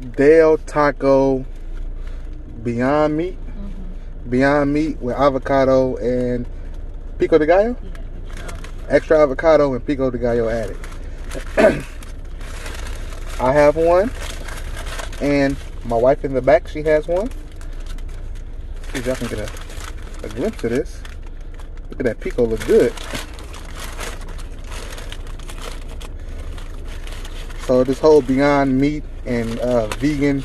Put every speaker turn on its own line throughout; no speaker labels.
Del Taco Beyond Meat.
Mm-hmm.
Beyond Meat with avocado and pico de gallo.
Yeah.
Extra avocado and pico de gallo added. I have one, and my wife in the back, she has one. See if y'all can get a, a glimpse of this. Look at that pico, look good. So this whole Beyond Meat and uh, vegan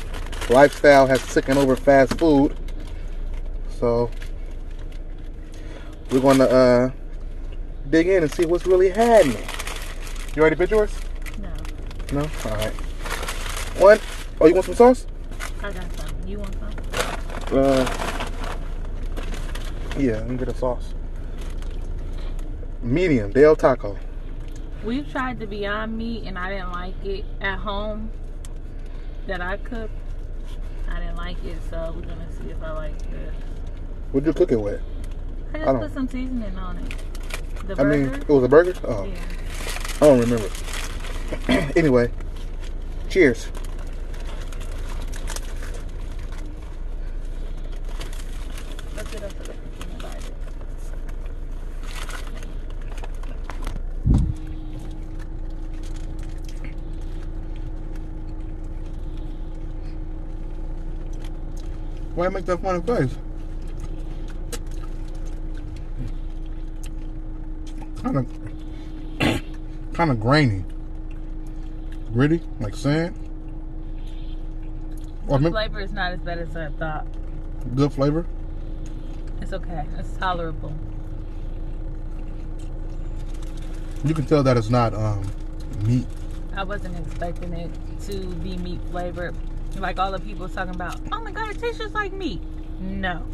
lifestyle has taken over fast food. So we're gonna uh, dig in and see what's really happening. You ready to yours?
no,
No? Alright. One. Oh, you want some sauce?
I got some. You want some?
Uh, yeah, let me get a sauce. Medium, Del Taco.
We've tried the Beyond Meat and I didn't like it at home that I cooked. I didn't like it, so we're gonna see if I like this.
What'd you cook it with?
I
I
just
don't-
put some seasoning on it. The
I mean, it was a burger? Oh,
yeah.
I don't remember. anyway, cheers.
Look it up so that you can buy it.
Why make that funny face? Kind of, kind of grainy, gritty, like sand.
The
maybe
flavor is not as bad as I thought.
good flavor.
It's okay. It's tolerable.
You can tell that it's not um, meat.
I wasn't expecting it to be meat flavored. Like all the people talking about, oh my god, it tastes just like meat. No.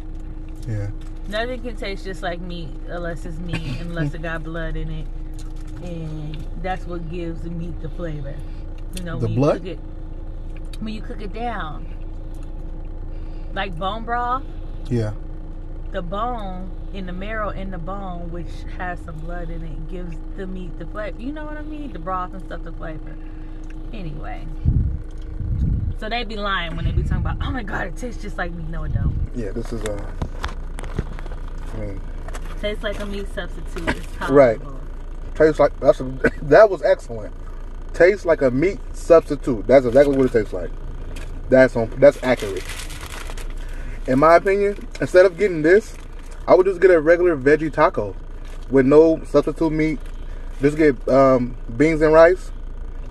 Yeah.
Nothing can taste just like meat unless it's meat, unless it got blood in it. And that's what gives the meat the flavor. You know,
The
when
blood?
you cook it when you cook it down. Like bone broth,
Yeah.
the bone in the marrow in the bone, which has some blood in it, gives the meat the flavor. You know what I mean? The broth and stuff, the flavor. Anyway. So they be lying when they be talking about, oh my god, it tastes just like meat. No, it don't.
Yeah. This is uh. I mean,
Tastes like a meat substitute. It's
Right. tastes like that's a, that was excellent. Tastes like a meat substitute. That's exactly what it tastes like. That's on. That's accurate. In my opinion, instead of getting this, I would just get a regular veggie taco with no substitute meat. Just get um, beans and rice,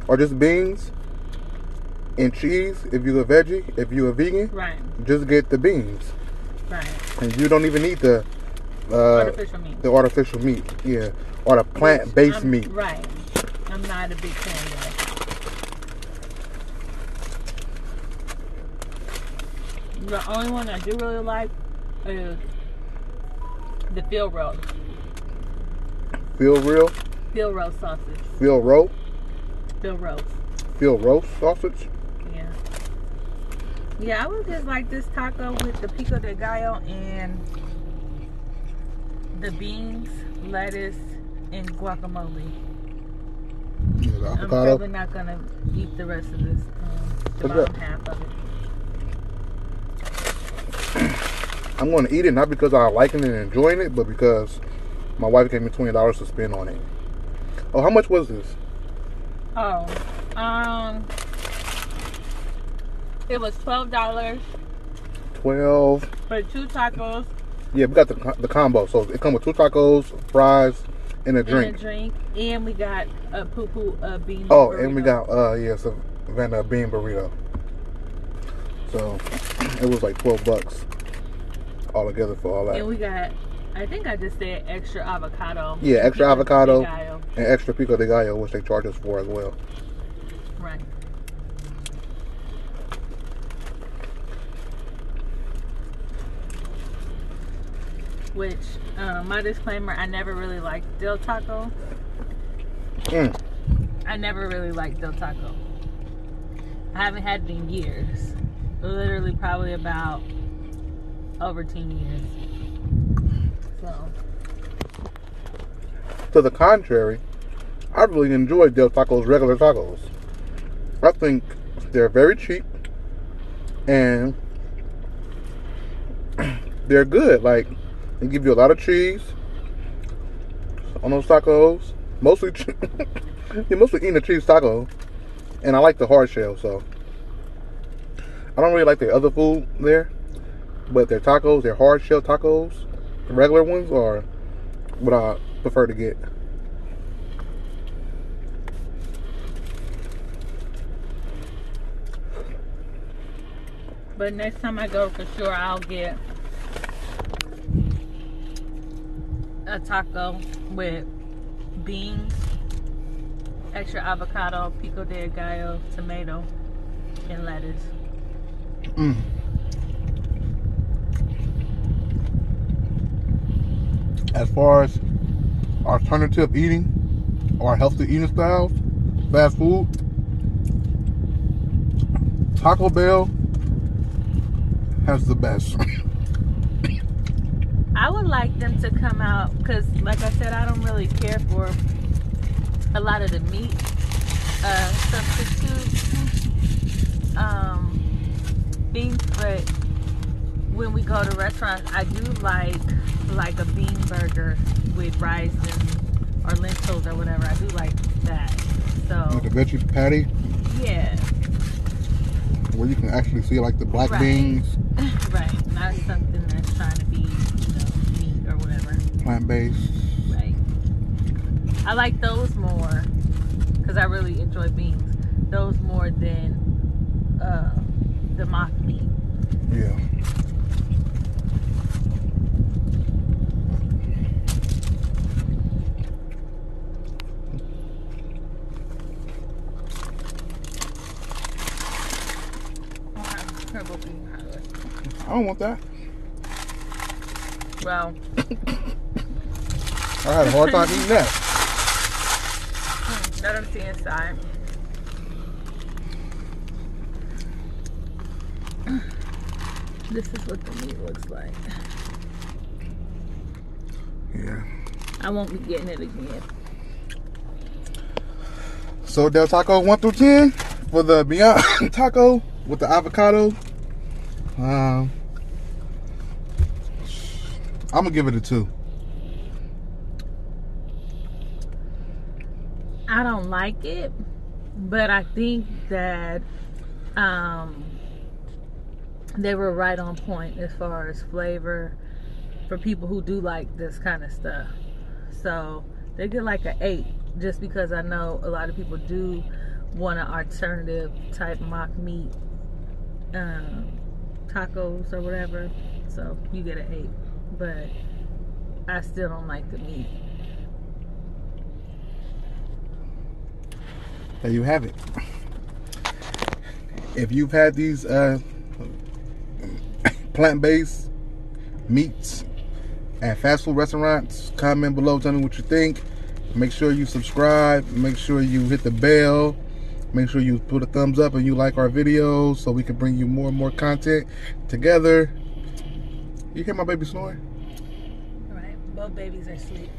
or just beans and cheese. If you're a veggie, if you're a vegan,
Right.
just get the beans,
Right.
and you don't even need the uh,
Artificial meat.
the artificial meat. Yeah, or the plant-based meat.
Right. I'm not a big fan of that. The only one I do really like is the field roast.
Feel real,
Field roast sausage.
feel roll,
Field roast.
feel roast sausage.
Yeah. I would just like this taco with the pico de gallo and the beans, lettuce, and guacamole.
Yeah,
I'm probably not gonna eat the rest of this, um, the bottom half of it.
I'm going to eat it not because I like it and enjoying it, but because my wife gave me twenty dollars to spend on it. Oh, how much was this?
Oh, um, it was twelve dollars
Twelve.
for two tacos
Yeah, we got the the combo. So it come with two tacos, fries, and a drink.
and a drink, and we got a poo poo uh, bean.
Oh, and we got uh yeah, Vanna bean burrito. So it was like twelve bucks all together for all that.
And we got, I think I just said extra avocado.
Yeah, extra avocado. and extra pico de gallo, which they charge us for as well.
Right. Which, um, my disclaimer, I never really liked Del Taco.
Mm.
I never really liked Del Taco. I haven't had it in years. Literally, probably about over 10 years. So,
To the contrary, I really enjoy Del Taco's regular tacos. I think they're very cheap. and they're good. Like they give you a lot of cheese on those tacos. Mostly, you're mostly eating a cheese taco, and I like the hard shell. So I don't really like the other food there, but their tacos, their hard shell tacos, the regular ones are what I prefer to get.
But next time I go, for sure, I'll get a taco with beans, extra avocado, pico de gallo, tomato, and lettuce.
Mm. As far as alternative eating or healthy eating styles, fast food, Taco Bell has the best.
I would like them to come out because, like I said, I don't really care for a lot of the meat uh, substitutes. Um, things, but when we go to restaurants, I do like like a bean burger with rice and or lentils or whatever. I do like that. So
like a veggie patty.
Yeah.
Where you can actually see like the black
right.
beans.
right. Not something that's trying to be, you know, meat or whatever.
Plant based.
Right. I like those more because I really enjoy beans. Those more than uh, the mock meat.
Yeah. I don't want that.
Well,
I had a hard time eating that.
let them see inside. This is what the meat looks like.
Yeah.
I won't be getting it again.
So Del Taco 1 through 10 for the Beyond Taco with the avocado. Um, I'm gonna give it a two.
I don't like it, but I think that um, they were right on point as far as flavor for people who do like this kind of stuff. So they get like an eight, just because I know a lot of people do want an alternative type mock meat um, tacos or whatever. So you get an eight, but I still don't like the meat.
There you have it. If you've had these uh, plant-based meats at fast food restaurants, comment below, tell me what you think. Make sure you subscribe. Make sure you hit the bell. Make sure you put a thumbs up and you like our videos so we can bring you more and more content together. You hear my baby snoring?
All right, both babies are asleep.